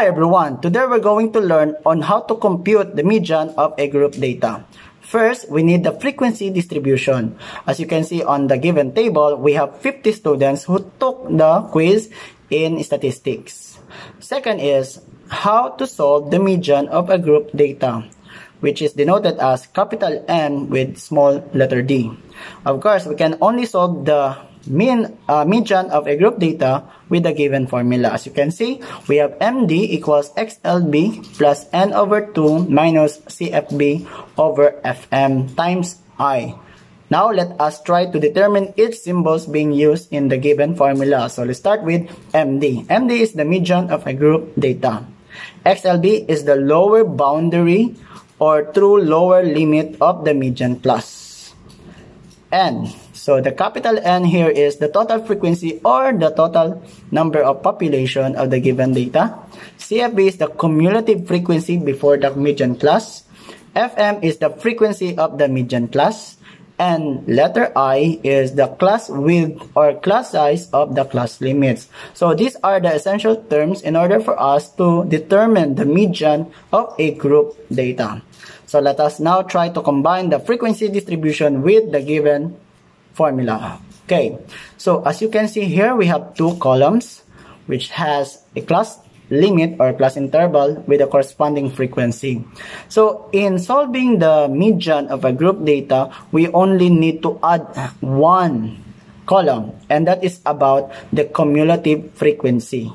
Hi everyone, today we're going to learn on how to compute the median of a group data. First, we need the frequency distribution. As you can see on the given table, we have 50 students who took the quiz in statistics. Second is how to solve the median of a group data, which is denoted as capital N with small letter d. Of course, we can only solve the mean uh, median of a group data with the given formula. As you can see, we have MD equals XLB plus N over 2 minus CFB over FM times I. Now let us try to determine each symbols being used in the given formula. So let's start with MD. MD is the median of a group data. XLB is the lower boundary or true lower limit of the median class. N so the capital N here is the total frequency or the total number of population of the given data. CFB is the cumulative frequency before the median class. FM is the frequency of the median class. And letter I is the class width or class size of the class limits. So these are the essential terms in order for us to determine the median of a group data. So let us now try to combine the frequency distribution with the given formula. Okay, so as you can see here, we have two columns which has a class limit or class interval with a corresponding frequency. So in solving the median of a group data, we only need to add one column and that is about the cumulative frequency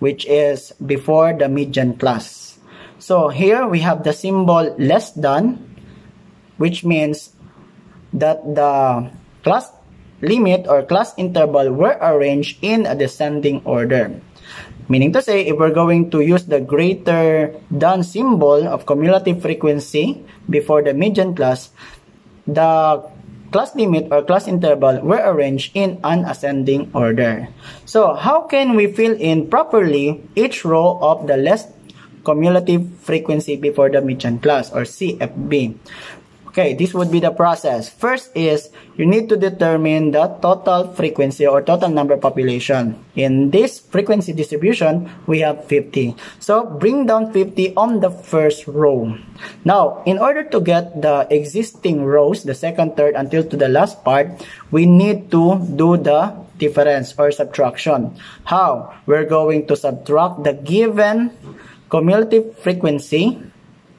which is before the median class. So here we have the symbol less than which means that the class limit or class interval were arranged in a descending order. Meaning to say, if we're going to use the greater than symbol of cumulative frequency before the median class, the class limit or class interval were arranged in an ascending order. So how can we fill in properly each row of the less cumulative frequency before the median class or CFB? Okay, this would be the process. First is you need to determine the total frequency or total number population. In this frequency distribution, we have 50. So bring down 50 on the first row. Now, in order to get the existing rows, the second, third, until to the last part, we need to do the difference or subtraction. How? We're going to subtract the given cumulative frequency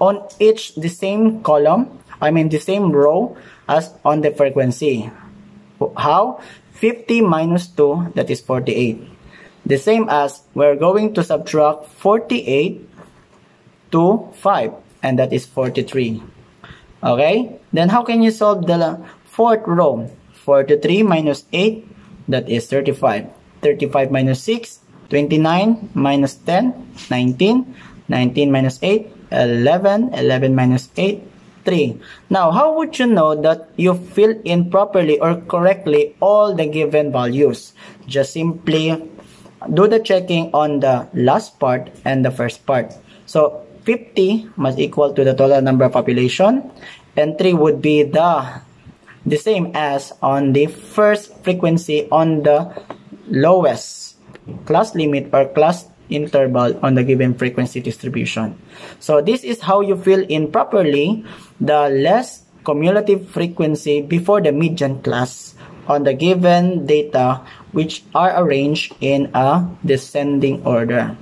on each the same column I mean the same row as on the frequency. How? 50 minus 2, that is 48. The same as we're going to subtract 48 to 5, and that is 43. Okay? Then how can you solve the fourth row? 43 minus 8, that is 35. 35 minus 6, 29 minus 10, 19. 19 minus 8, 11. 11 minus 8, 3. Now, how would you know that you fill in properly or correctly all the given values? Just simply do the checking on the last part and the first part. So, 50 must equal to the total number of population and 3 would be the the same as on the first frequency on the lowest class limit or class interval on the given frequency distribution. So this is how you fill in properly the less cumulative frequency before the median class on the given data which are arranged in a descending order.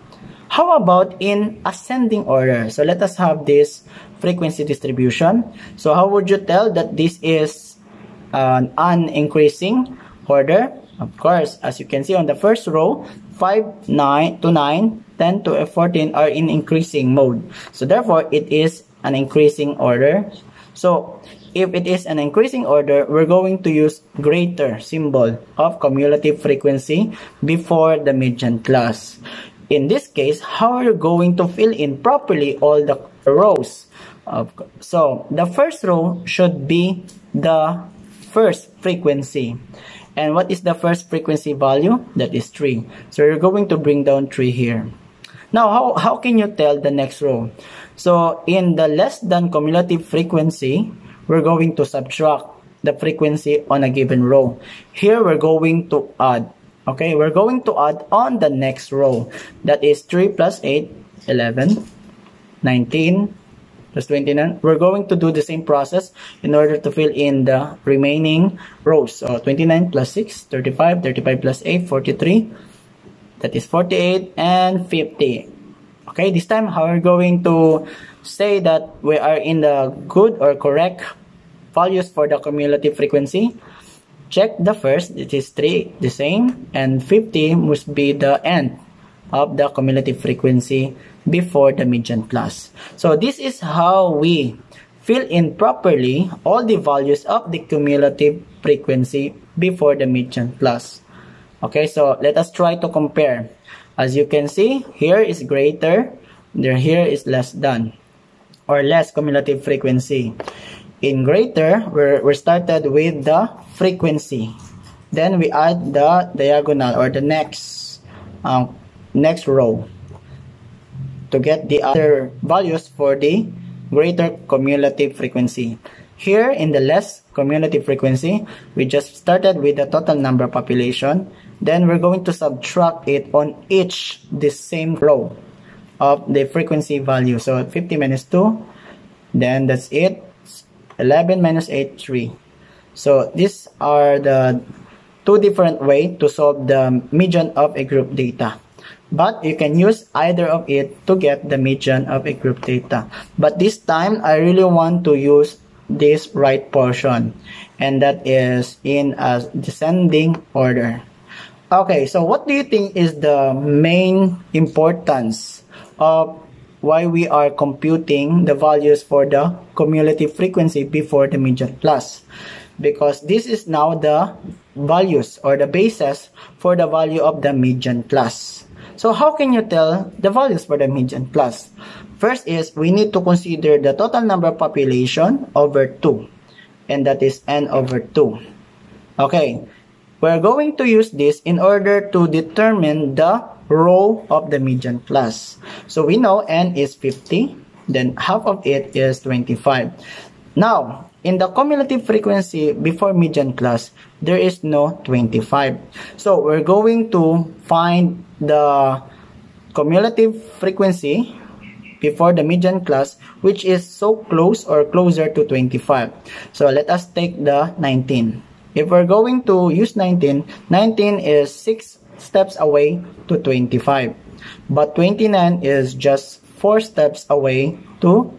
How about in ascending order? So let us have this frequency distribution. So how would you tell that this is an, increasing order? Of course, as you can see on the first row, 5, 9 to 9, 10 to 14 are in increasing mode. So therefore, it is an increasing order. So if it is an increasing order, we're going to use greater symbol of cumulative frequency before the median class. In this case, how are you going to fill in properly all the rows? So the first row should be the first frequency. And what is the first frequency value? That is 3. So you're going to bring down 3 here. Now, how, how can you tell the next row? So in the less than cumulative frequency, we're going to subtract the frequency on a given row. Here, we're going to add Okay, we're going to add on the next row. That is 3 plus 8, 11, 19, plus 29. We're going to do the same process in order to fill in the remaining rows. So 29 plus 6, 35, 35 plus 8, 43. That is 48 and 50. Okay, this time how we're going to say that we are in the good or correct values for the cumulative frequency. Check the first, it is 3, the same, and 50 must be the end of the cumulative frequency before the median class. So this is how we fill in properly all the values of the cumulative frequency before the median class. Okay, so let us try to compare. As you can see, here is greater, there here is less than or less cumulative frequency. In greater, we're, we're started with the frequency. Then we add the diagonal or the next um, next row to get the other values for the greater cumulative frequency. Here in the less cumulative frequency, we just started with the total number population. Then we're going to subtract it on each the same row of the frequency value. So 50 minus 2, then that's it. 11 minus 8, 3. So these are the two different way to solve the median of a group data. But you can use either of it to get the median of a group data. But this time, I really want to use this right portion. And that is in a descending order. Okay, so what do you think is the main importance of why we are computing the values for the cumulative frequency before the median class? Because this is now the values or the basis for the value of the median class. So how can you tell the values for the median class? First is we need to consider the total number of population over 2 and that is n over 2. Okay, we're going to use this in order to determine the row of the median class. So we know n is 50, then half of it is 25. Now, in the cumulative frequency before median class, there is no 25. So we're going to find the cumulative frequency before the median class which is so close or closer to 25. So let us take the 19. If we're going to use 19, 19 is 6 steps away to 25. But 29 is just 4 steps away to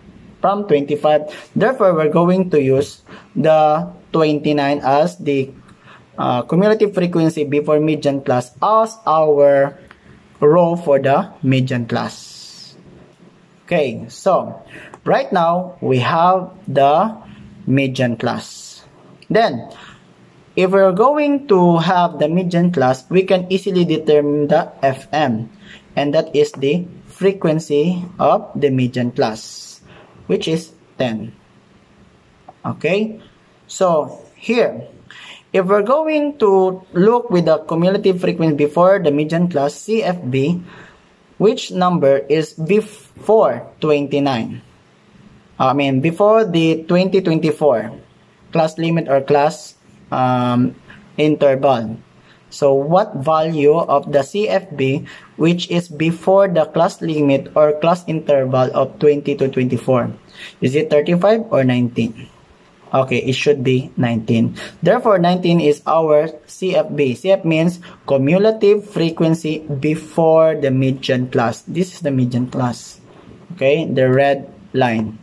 from 25. Therefore, we're going to use the 29 as the uh, cumulative frequency before median class as our row for the median class. Okay, so right now we have the median class. Then, if we're going to have the median class, we can easily determine the FM, and that is the frequency of the median class which is 10. Okay, so here, if we're going to look with the cumulative frequency before the median class CFB, which number is before 29? I mean, before the 2024 class limit or class um, interval. So what value of the CFB which is before the class limit or class interval of 20 to 24? Is it 35 or 19? Okay, it should be 19. Therefore, 19 is our CFB. CF means cumulative frequency before the median class. This is the median class. Okay, the red line.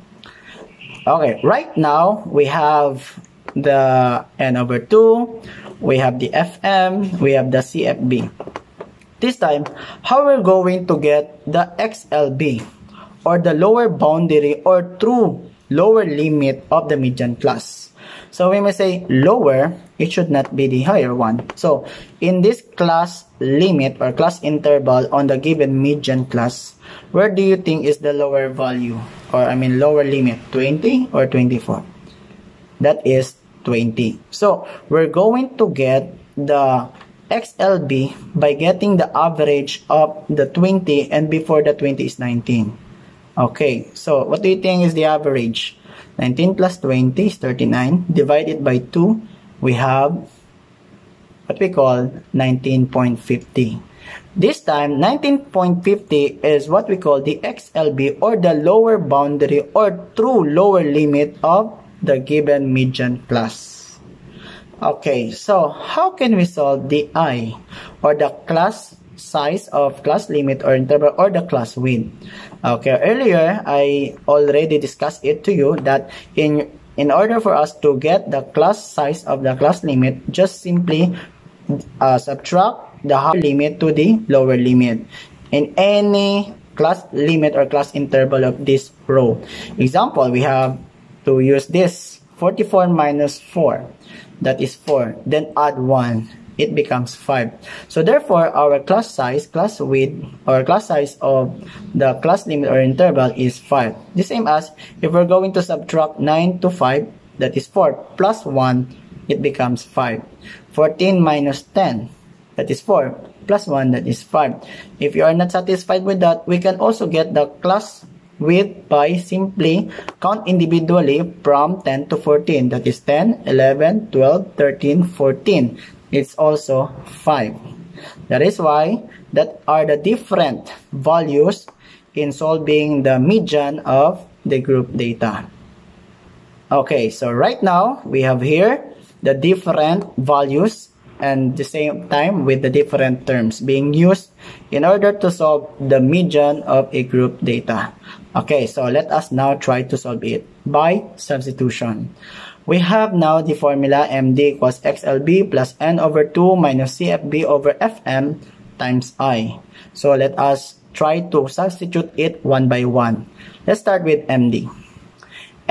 Okay, right now we have the n over 2 we have the FM, we have the CFB. This time, how we're going to get the XLB or the lower boundary or true lower limit of the median class. So when we say lower, it should not be the higher one. So in this class limit or class interval on the given median class, where do you think is the lower value or I mean lower limit, 20 or 24? That is 20. So, we're going to get the XLB by getting the average of the 20 and before the 20 is 19. Okay, so what do you think is the average? 19 plus 20 is 39. Divided by 2, we have what we call 19.50. This time, 19.50 is what we call the XLB or the lower boundary or true lower limit of the given median class. Okay, so how can we solve the I or the class size of class limit or interval or the class width? Okay, earlier I already discussed it to you that in in order for us to get the class size of the class limit, just simply uh, subtract the higher limit to the lower limit in any class limit or class interval of this row. Example, we have to use this. 44 minus 4 that is 4 then add 1 it becomes 5 so therefore our class size class width or class size of the class limit or interval is 5 the same as if we're going to subtract 9 to 5 that is 4 plus 1 it becomes 5 14 minus 10 that is 4 plus 1 that is 5 if you are not satisfied with that we can also get the class width by simply count individually from 10 to 14 that is 10 11 12 13 14 it's also 5 that is why that are the different values in solving the median of the group data. Okay so right now we have here the different values and the same time with the different terms being used in order to solve the median of a group data. Okay, so let us now try to solve it by substitution. We have now the formula MD equals XLB plus N over 2 minus CFB over FM times I. So let us try to substitute it one by one. Let's start with MD.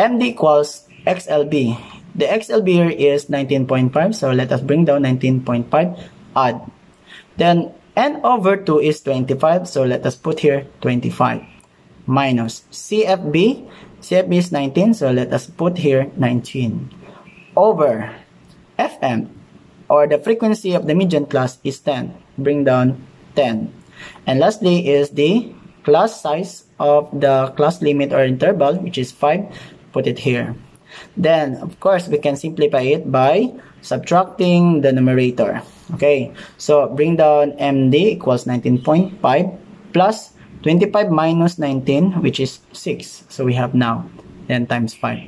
MD equals XLB the XLB here is 19.5, so let us bring down 19.5, add. Then n over 2 is 25, so let us put here 25. Minus CFB, CFB is 19, so let us put here 19. Over FM, or the frequency of the median class is 10, bring down 10. And lastly is the class size of the class limit or interval, which is 5, put it here. Then, of course, we can simplify it by subtracting the numerator. Okay, so bring down MD equals 19.5 plus 25 minus 19, which is 6. So we have now 10 times 5.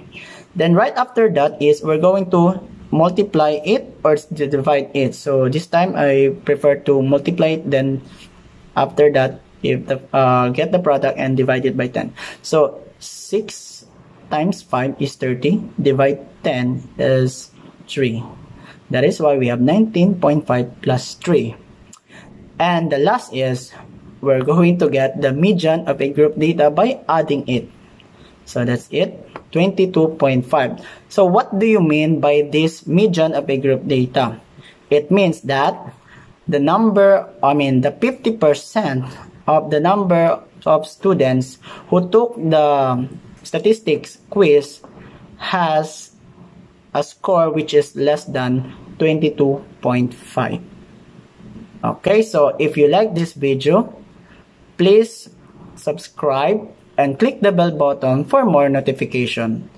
Then right after that is we're going to multiply it or divide it. So this time I prefer to multiply it. Then after that, if the, uh, get the product and divide it by 10. So 6 times 5 is 30. Divide 10 is 3. That is why we have 19.5 plus 3. And the last is, we're going to get the median of a group data by adding it. So that's it, 22.5. So what do you mean by this median of a group data? It means that the number, I mean the 50% of the number of students who took the statistics quiz has a score which is less than 22.5. Okay, so if you like this video, please subscribe and click the bell button for more notification.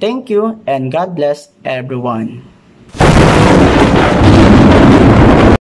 Thank you and God bless everyone.